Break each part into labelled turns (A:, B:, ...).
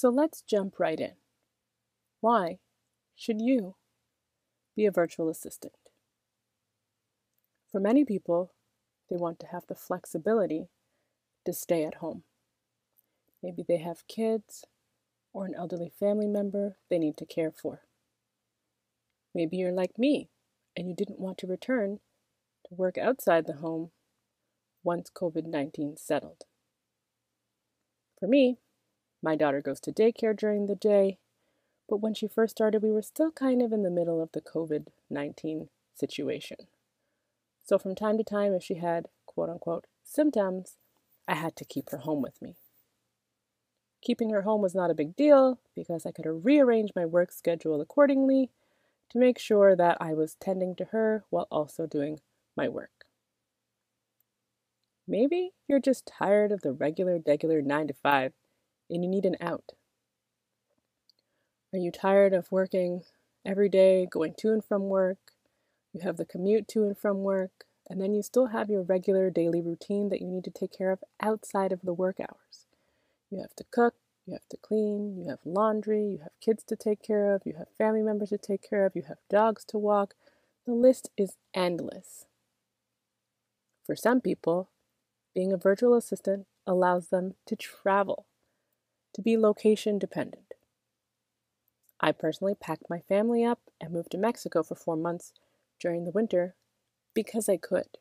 A: So let's jump right in. Why should you be a virtual assistant? For many people, they want to have the flexibility to stay at home. Maybe they have kids or an elderly family member they need to care for. Maybe you're like me and you didn't want to return to work outside the home once COVID 19 settled. For me, my daughter goes to daycare during the day, but when she first started, we were still kind of in the middle of the COVID 19 situation. So from time to time, if she had quote unquote symptoms, I had to keep her home with me. Keeping her home was not a big deal because I could rearrange my work schedule accordingly to make sure that I was tending to her while also doing my work. Maybe you're just tired of the regular, regular 9 to 5 and you need an out. Are you tired of working every day, going to and from work? You have the commute to and from work, and then you still have your regular daily routine that you need to take care of outside of the work hours. You have to cook, you have to clean, you have laundry, you have kids to take care of, you have family members to take care of, you have dogs to walk. The list is endless. For some people, being a virtual assistant allows them to travel, to be location dependent. I personally packed my family up and moved to Mexico for four months during the winter because I could.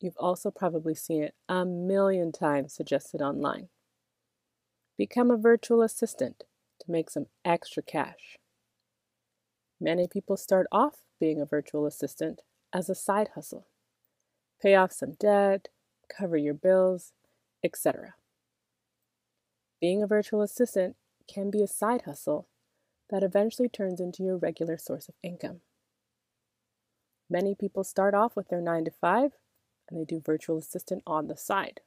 A: You've also probably seen it a million times suggested online. Become a virtual assistant to make some extra cash. Many people start off being a virtual assistant as a side hustle. Pay off some debt, cover your bills, etc. Being a virtual assistant can be a side hustle that eventually turns into your regular source of income. Many people start off with their 9 to 5 and they do virtual assistant on the side.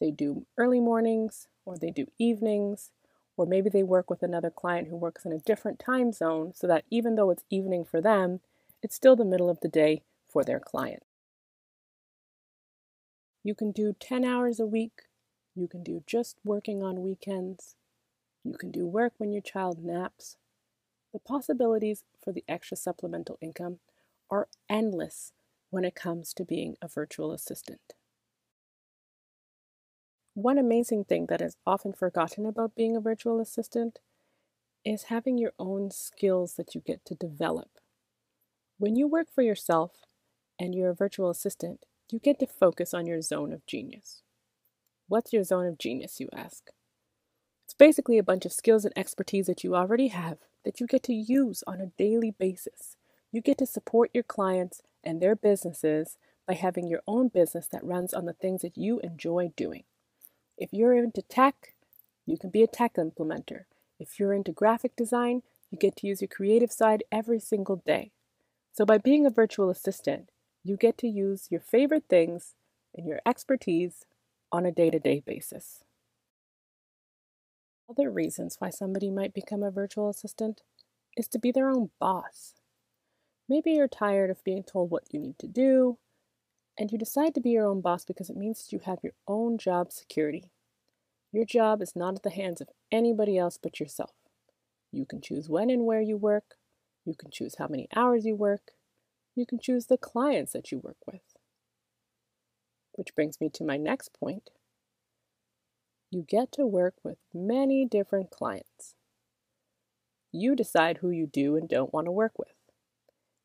A: They do early mornings or they do evenings, or maybe they work with another client who works in a different time zone so that even though it's evening for them, it's still the middle of the day for their client. You can do 10 hours a week. You can do just working on weekends. You can do work when your child naps. The possibilities for the extra supplemental income are endless when it comes to being a virtual assistant. One amazing thing that is often forgotten about being a virtual assistant is having your own skills that you get to develop. When you work for yourself and you're a virtual assistant, you get to focus on your zone of genius. What's your zone of genius, you ask? It's basically a bunch of skills and expertise that you already have that you get to use on a daily basis. You get to support your clients and their businesses by having your own business that runs on the things that you enjoy doing. If you're into tech, you can be a tech implementer. If you're into graphic design, you get to use your creative side every single day. So, by being a virtual assistant, you get to use your favorite things and your expertise on a day to day basis. Other reasons why somebody might become a virtual assistant is to be their own boss. Maybe you're tired of being told what you need to do, and you decide to be your own boss because it means you have your own job security. Your job is not at the hands of anybody else but yourself. You can choose when and where you work, you can choose how many hours you work, you can choose the clients that you work with. Which brings me to my next point. You get to work with many different clients. You decide who you do and don't want to work with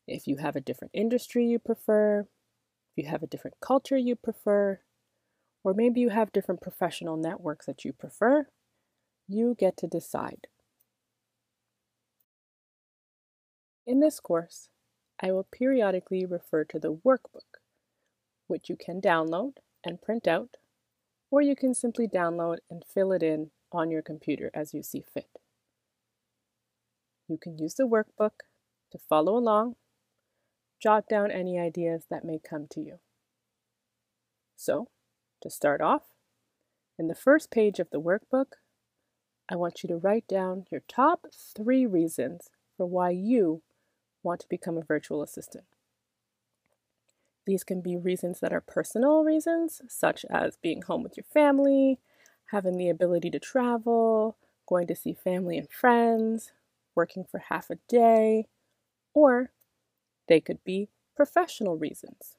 A: if you have a different industry you prefer, if you have a different culture you prefer, or maybe you have different professional networks that you prefer, you get to decide. In this course, I will periodically refer to the workbook, which you can download and print out, or you can simply download and fill it in on your computer as you see fit. You can use the workbook to follow along jot down any ideas that may come to you. So, to start off, in the first page of the workbook, I want you to write down your top three reasons for why you want to become a virtual assistant. These can be reasons that are personal reasons, such as being home with your family, having the ability to travel, going to see family and friends, working for half a day, or they could be professional reasons.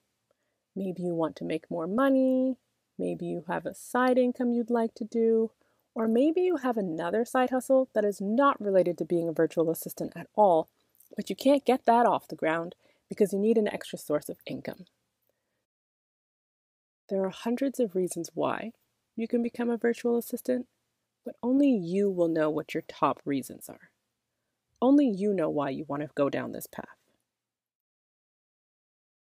A: Maybe you want to make more money, maybe you have a side income you'd like to do, or maybe you have another side hustle that is not related to being a virtual assistant at all, but you can't get that off the ground because you need an extra source of income. There are hundreds of reasons why you can become a virtual assistant, but only you will know what your top reasons are. Only you know why you want to go down this path.